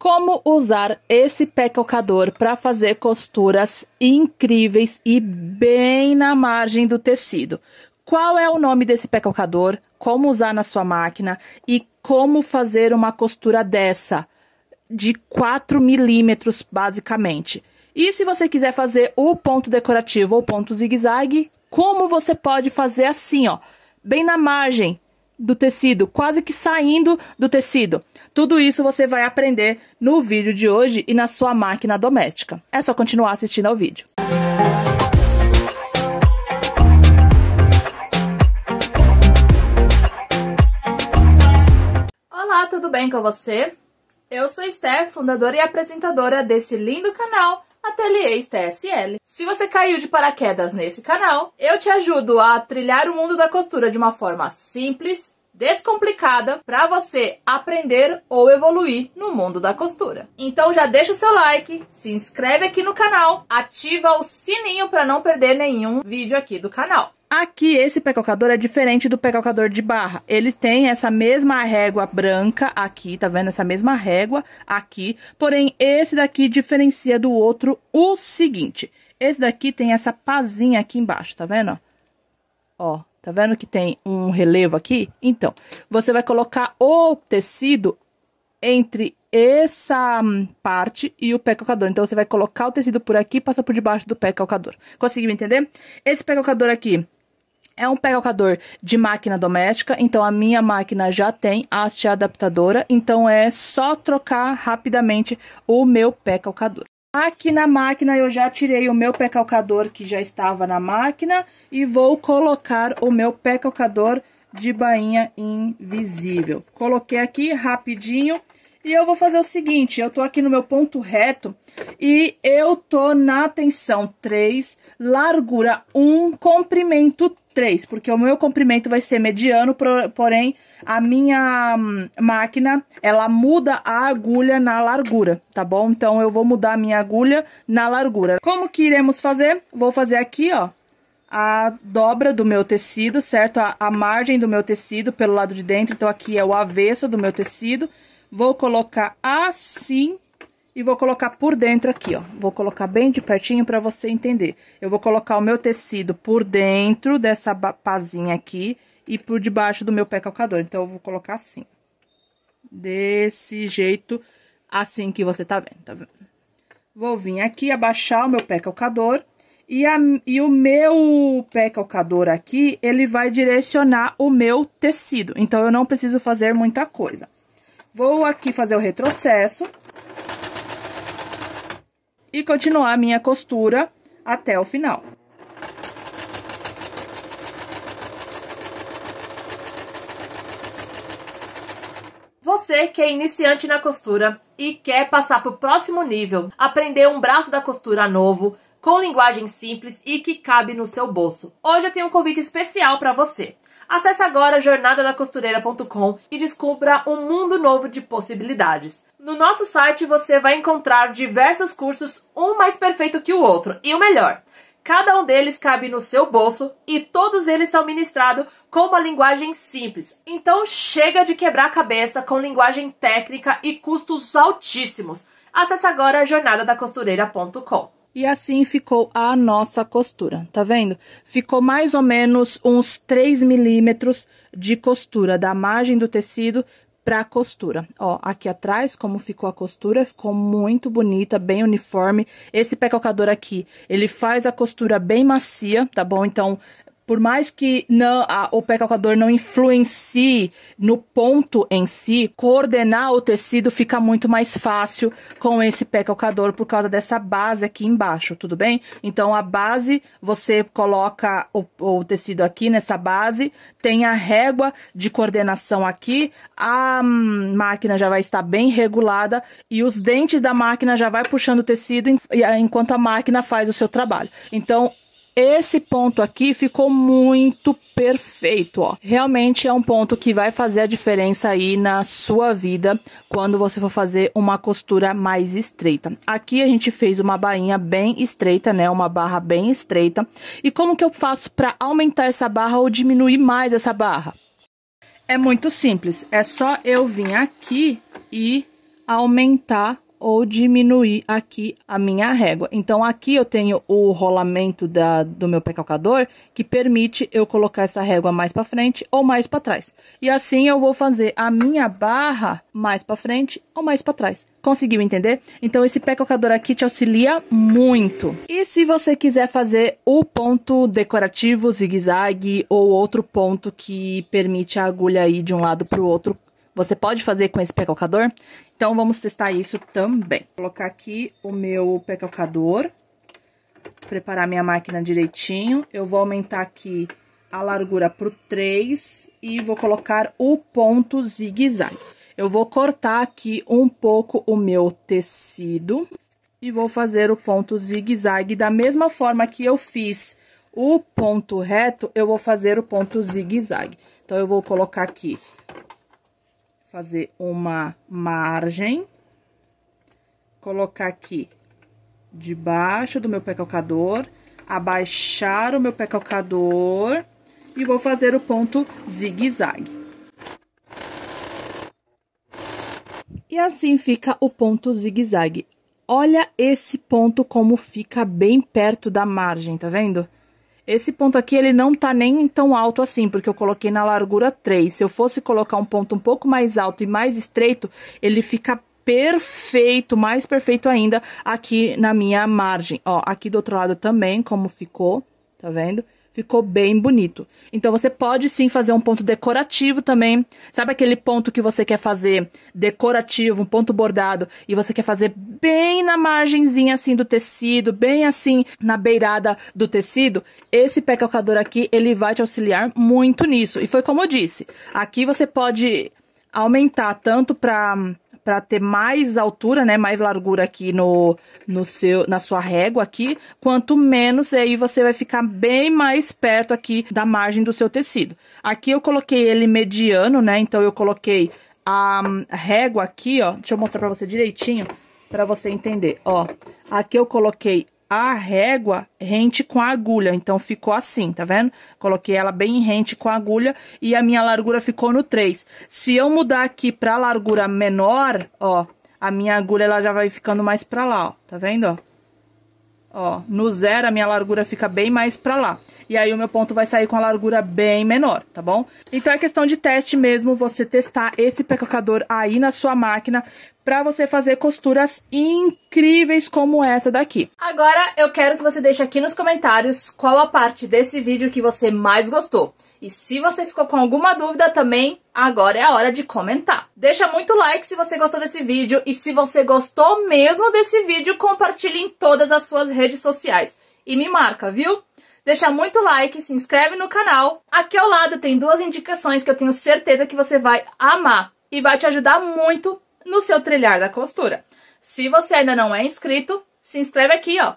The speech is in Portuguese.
como usar esse pé calcador para fazer costuras incríveis e bem na margem do tecido. Qual é o nome desse pé calcador? Como usar na sua máquina e como fazer uma costura dessa de 4 milímetros, basicamente. E se você quiser fazer o ponto decorativo ou ponto zigue-zague, como você pode fazer assim, ó, bem na margem do tecido, quase que saindo do tecido. Tudo isso você vai aprender no vídeo de hoje e na sua máquina doméstica. É só continuar assistindo ao vídeo. Olá, tudo bem com você? Eu sou Steph, fundadora e apresentadora desse lindo canal Ateliê TSL. Se você caiu de paraquedas nesse canal, eu te ajudo a trilhar o mundo da costura de uma forma simples, descomplicada para você aprender ou evoluir no mundo da costura. Então já deixa o seu like, se inscreve aqui no canal, ativa o sininho para não perder nenhum vídeo aqui do canal. Aqui, esse pé é diferente do pé de barra. Ele tem essa mesma régua branca aqui, tá vendo? Essa mesma régua aqui. Porém, esse daqui diferencia do outro o seguinte. Esse daqui tem essa pazinha aqui embaixo, tá vendo? Ó, Tá vendo que tem um relevo aqui? Então, você vai colocar o tecido entre essa parte e o pé calcador. Então, você vai colocar o tecido por aqui e passa por debaixo do pé calcador. Conseguiu entender? Esse pé calcador aqui é um pé calcador de máquina doméstica, então a minha máquina já tem haste adaptadora, então é só trocar rapidamente o meu pé calcador. Aqui na máquina eu já tirei o meu pé calcador que já estava na máquina e vou colocar o meu pé calcador de bainha invisível. Coloquei aqui rapidinho e eu vou fazer o seguinte, eu tô aqui no meu ponto reto e eu tô na tensão 3, largura 1, comprimento 3, porque o meu comprimento vai ser mediano, porém a minha hum, máquina, ela muda a agulha na largura, tá bom? Então, eu vou mudar a minha agulha na largura. Como que iremos fazer? Vou fazer aqui, ó, a dobra do meu tecido, certo? A, a margem do meu tecido pelo lado de dentro, então aqui é o avesso do meu tecido. Vou colocar assim e vou colocar por dentro aqui, ó. Vou colocar bem de pertinho para você entender. Eu vou colocar o meu tecido por dentro dessa pazinha aqui e por debaixo do meu pé calcador. Então, eu vou colocar assim. Desse jeito, assim que você tá vendo, tá vendo? Vou vir aqui, abaixar o meu pé calcador. E, a, e o meu pé calcador aqui, ele vai direcionar o meu tecido. Então, eu não preciso fazer muita coisa. Vou aqui fazer o retrocesso. E continuar a minha costura até o final. Você que é iniciante na costura e quer passar para o próximo nível, aprender um braço da costura novo, com linguagem simples e que cabe no seu bolso. Hoje eu tenho um convite especial para você. Acesse agora jornadadacostureira.com e descubra um mundo novo de possibilidades. No nosso site você vai encontrar diversos cursos, um mais perfeito que o outro, e o melhor, Cada um deles cabe no seu bolso e todos eles são ministrados com uma linguagem simples. Então chega de quebrar a cabeça com linguagem técnica e custos altíssimos. Acesse agora jornadadacostureira.com. E assim ficou a nossa costura, tá vendo? Ficou mais ou menos uns 3 milímetros de costura da margem do tecido para costura. Ó, aqui atrás, como ficou a costura, ficou muito bonita, bem uniforme. Esse pé calcador aqui, ele faz a costura bem macia, tá bom? Então, por mais que não, a, o pé calcador não influencie no ponto em si, coordenar o tecido fica muito mais fácil com esse pé calcador por causa dessa base aqui embaixo, tudo bem? Então, a base, você coloca o, o tecido aqui nessa base, tem a régua de coordenação aqui, a máquina já vai estar bem regulada e os dentes da máquina já vai puxando o tecido enquanto a máquina faz o seu trabalho. Então, esse ponto aqui ficou muito perfeito, ó. Realmente é um ponto que vai fazer a diferença aí na sua vida quando você for fazer uma costura mais estreita. Aqui a gente fez uma bainha bem estreita, né? Uma barra bem estreita. E como que eu faço para aumentar essa barra ou diminuir mais essa barra? É muito simples, é só eu vir aqui e aumentar ou diminuir aqui a minha régua. Então, aqui eu tenho o rolamento da, do meu pé calcador, que permite eu colocar essa régua mais para frente ou mais para trás. E assim eu vou fazer a minha barra mais para frente ou mais para trás. Conseguiu entender? Então, esse pé calcador aqui te auxilia muito. E se você quiser fazer o ponto decorativo, zigue-zague, ou outro ponto que permite a agulha ir de um lado para o outro, você pode fazer com esse pé calcador? Então, vamos testar isso também. Vou colocar aqui o meu pé calcador. Preparar minha máquina direitinho. Eu vou aumentar aqui a largura pro 3 e vou colocar o ponto zigue-zague. Eu vou cortar aqui um pouco o meu tecido e vou fazer o ponto zigue-zague da mesma forma que eu fiz o ponto reto, eu vou fazer o ponto zigue-zague. Então, eu vou colocar aqui fazer uma margem, colocar aqui debaixo do meu pé calcador, abaixar o meu pé calcador e vou fazer o ponto zigue-zague. E assim fica o ponto zigue-zague. Olha esse ponto como fica bem perto da margem, tá vendo? Esse ponto aqui, ele não tá nem tão alto assim, porque eu coloquei na largura 3. Se eu fosse colocar um ponto um pouco mais alto e mais estreito, ele fica perfeito, mais perfeito ainda aqui na minha margem. Ó, aqui do outro lado também, como ficou, tá vendo? Ficou bem bonito. Então, você pode sim fazer um ponto decorativo também. Sabe aquele ponto que você quer fazer decorativo, um ponto bordado, e você quer fazer bem na margenzinha assim do tecido, bem assim na beirada do tecido? Esse pé calcador aqui, ele vai te auxiliar muito nisso. E foi como eu disse, aqui você pode aumentar tanto para para ter mais altura, né, mais largura aqui no, no seu, na sua régua aqui, quanto menos, aí você vai ficar bem mais perto aqui da margem do seu tecido. Aqui eu coloquei ele mediano, né, então eu coloquei a régua aqui, ó, deixa eu mostrar pra você direitinho, para você entender, ó. Aqui eu coloquei a régua rente com a agulha. Então, ficou assim, tá vendo? Coloquei ela bem rente com a agulha e a minha largura ficou no 3. Se eu mudar aqui pra largura menor, ó, a minha agulha ela já vai ficando mais pra lá, ó. Tá vendo, ó? Ó, no zero a minha largura fica bem mais pra lá. E aí o meu ponto vai sair com a largura bem menor, tá bom? Então é questão de teste mesmo, você testar esse pecocador aí na sua máquina para você fazer costuras incríveis como essa daqui. Agora eu quero que você deixe aqui nos comentários qual a parte desse vídeo que você mais gostou. E se você ficou com alguma dúvida também, agora é a hora de comentar. Deixa muito like se você gostou desse vídeo e se você gostou mesmo desse vídeo, compartilhe em todas as suas redes sociais. E me marca, viu? Deixa muito like, se inscreve no canal. Aqui ao lado tem duas indicações que eu tenho certeza que você vai amar e vai te ajudar muito no seu trilhar da costura. Se você ainda não é inscrito, se inscreve aqui, ó.